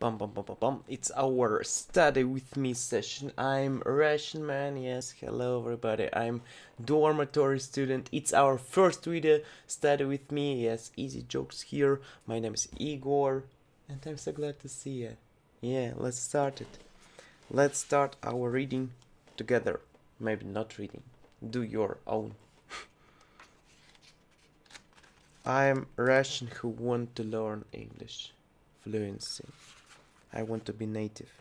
Bum, bum, bum, bum, bum. It's our study with me session. I'm Russian man. Yes, hello everybody. I'm dormitory student. It's our first video study with me. Yes, easy jokes here. My name is Igor, and I'm so glad to see you. Yeah, let's start it. Let's start our reading together. Maybe not reading. Do your own. I'm Russian who want to learn English fluency. I want to be native.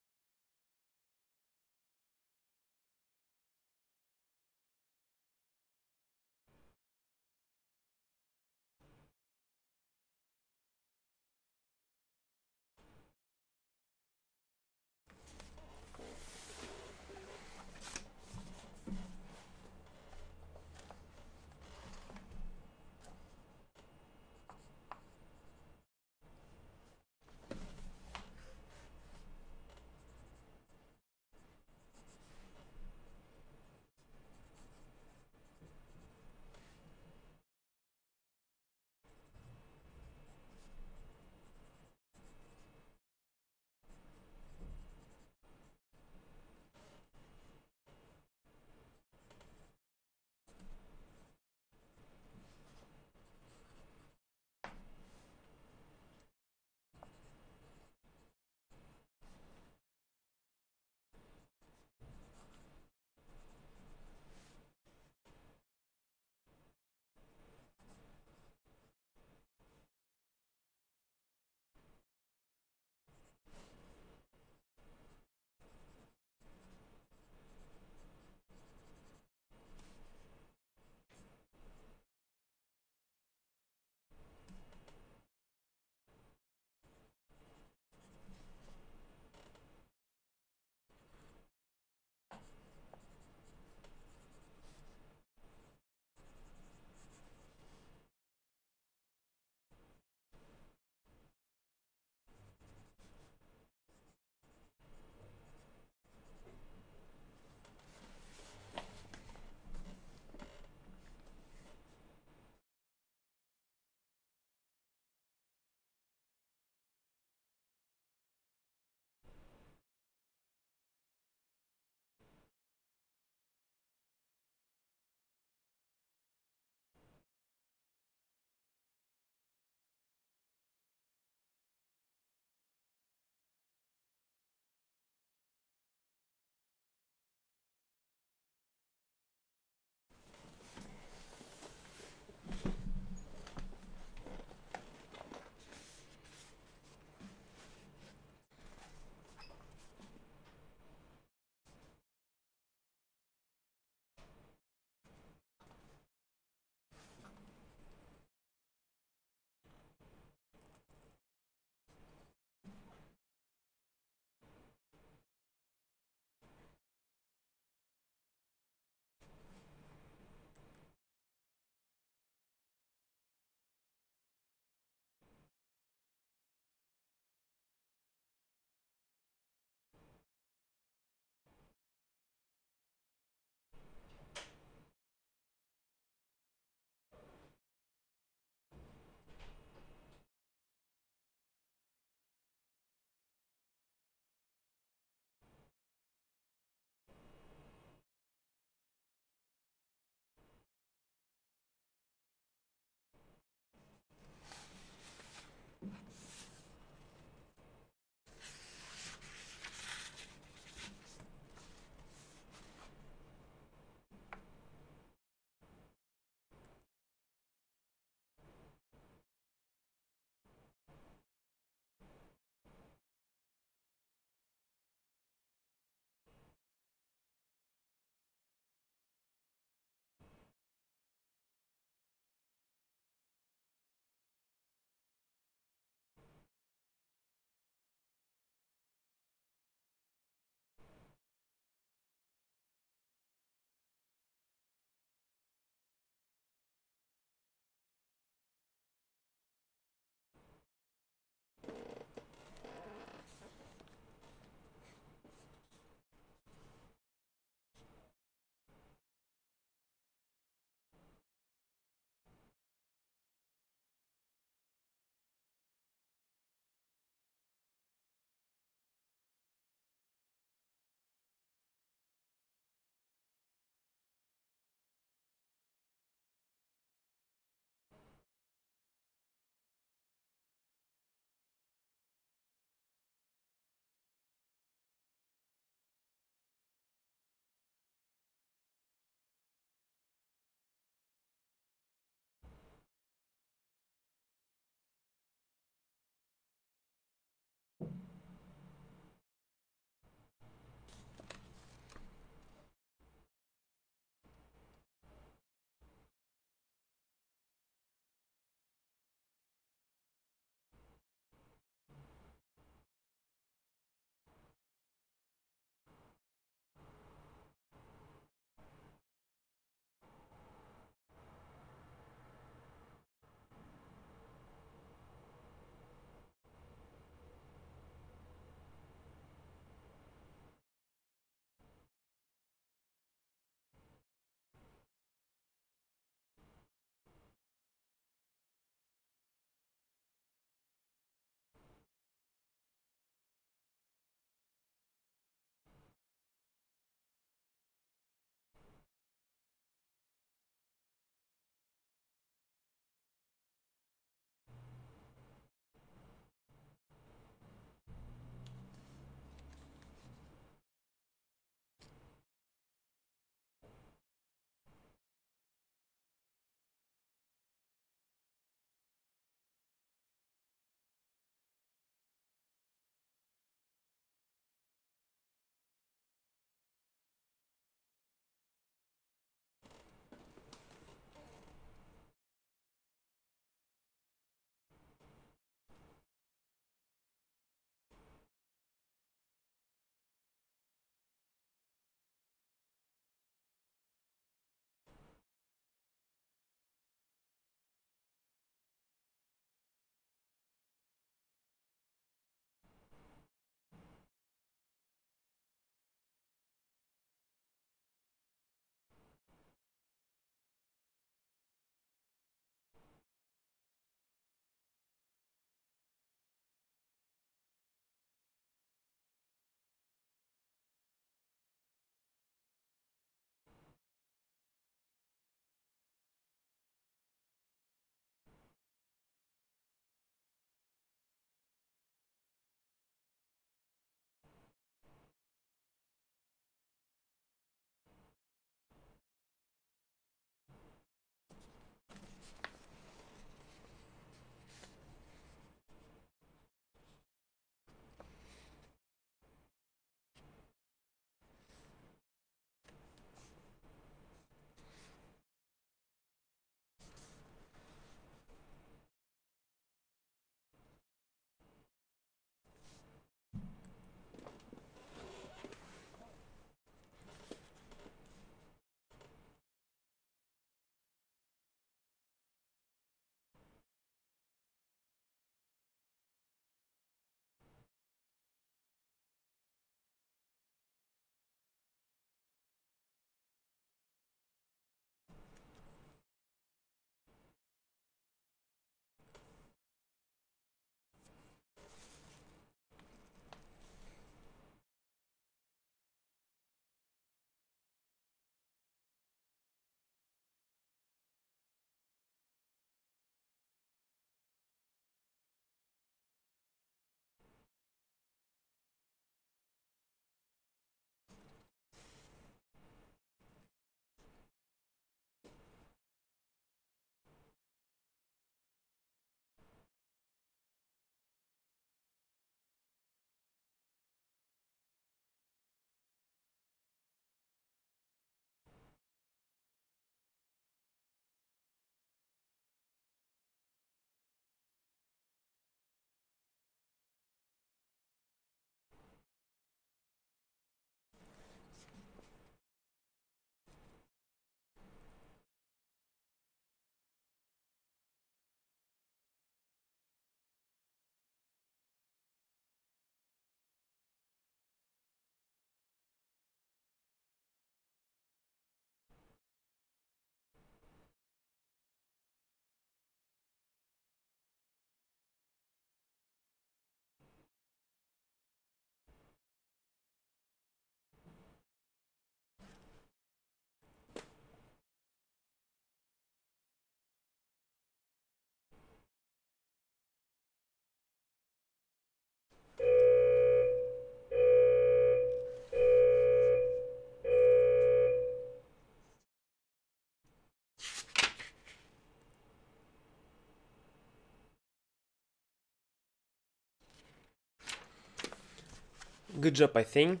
Good job, I think.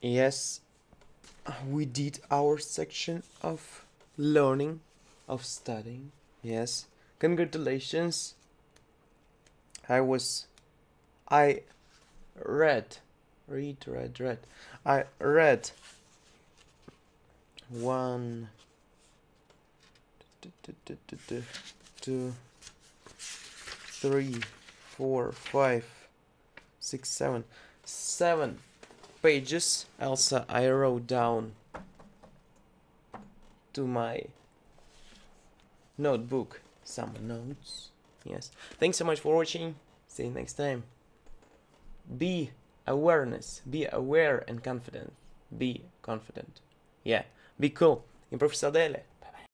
Yes, we did our section of learning, of studying. Yes, congratulations. I was, I read, read, read, read. I read one, two, three, four, five, six, seven, seven pages. Also, I wrote down to my notebook some notes. Yes. Thanks so much for watching. See you next time. Be awareness. Be aware and confident. Be confident. Yeah. Be cool. Improve Sadele.